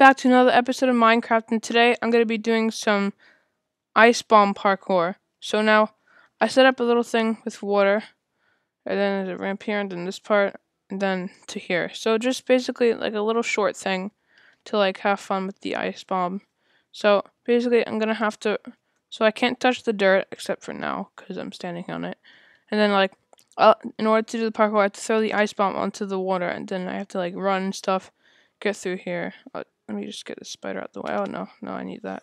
back to another episode of Minecraft, and today I'm going to be doing some ice bomb parkour. So now, I set up a little thing with water, and then there's a ramp here, and then this part, and then to here. So just basically like a little short thing to like have fun with the ice bomb. So basically, I'm going to have to, so I can't touch the dirt except for now, because I'm standing on it. And then like, uh, in order to do the parkour, I have to throw the ice bomb onto the water, and then I have to like run and stuff, get through here. Uh, let me just get the spider out the way. Oh no, no, I need that.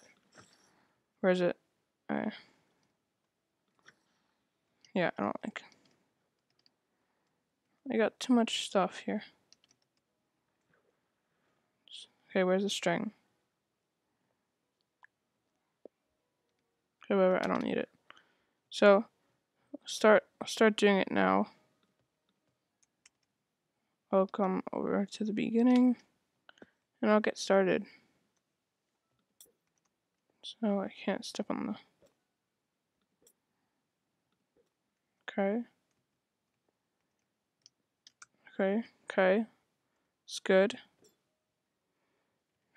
Where is it? Uh, yeah, I don't like. I got too much stuff here. Okay, where's the string? Whatever, I don't need it. So, start I'll start doing it now. I'll come over to the beginning and I'll get started. So I can't step on the Okay. Okay, okay. It's good.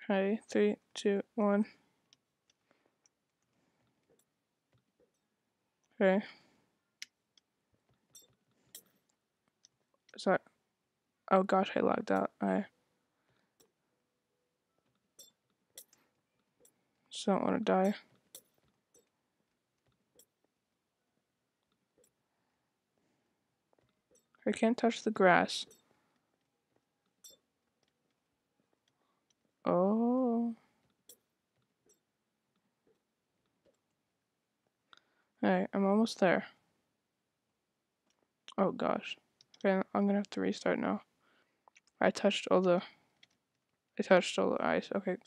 Okay, three, two, one. Okay. That oh gosh I logged out. I just don't want to die. I can't touch the grass. Oh. Alright, I'm almost there. Oh gosh. Okay, I'm gonna have to restart now. I touched all the... I touched all the ice. Okay,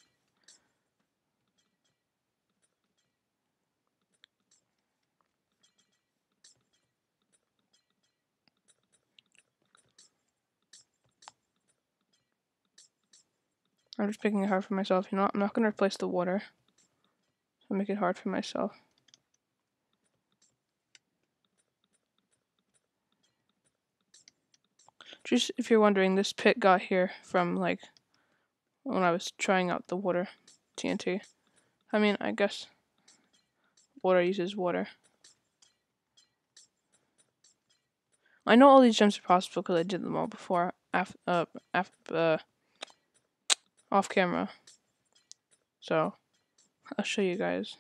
I'm just making it hard for myself. You know, I'm not going to replace the water. I'll make it hard for myself. Just if you're wondering, this pit got here from like when I was trying out the water TNT. I mean, I guess water uses water. I know all these gems are possible because I did them all before. After, uh, after, uh, off camera. So, I'll show you guys.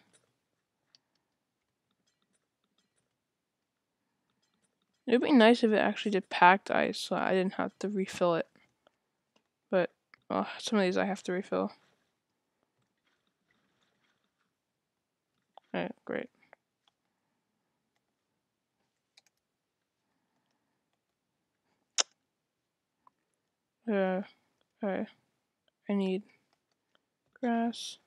It would be nice if it actually did packed ice so I didn't have to refill it. But, well, some of these I have to refill. Alright, great. Uh, alright. I need grass.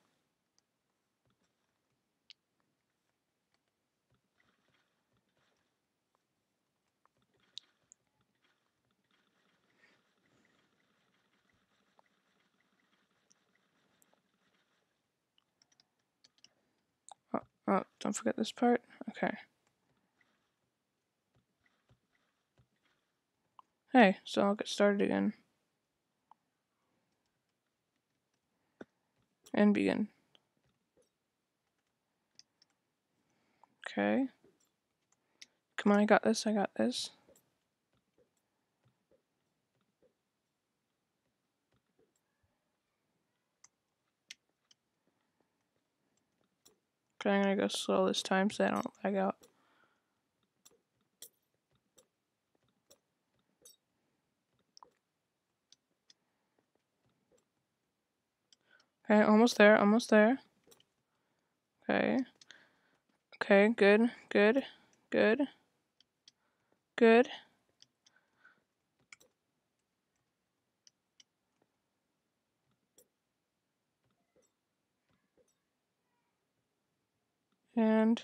Oh, oh, don't forget this part. Okay. Hey, so I'll get started again. And begin. Okay. Come on, I got this, I got this. Okay, I'm gonna go slow this time so I don't lag out. Okay, almost there, almost there. Okay. Okay, good, good, good, good. And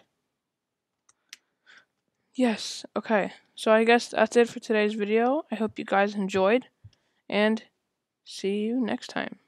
yes, okay. So I guess that's it for today's video. I hope you guys enjoyed and see you next time.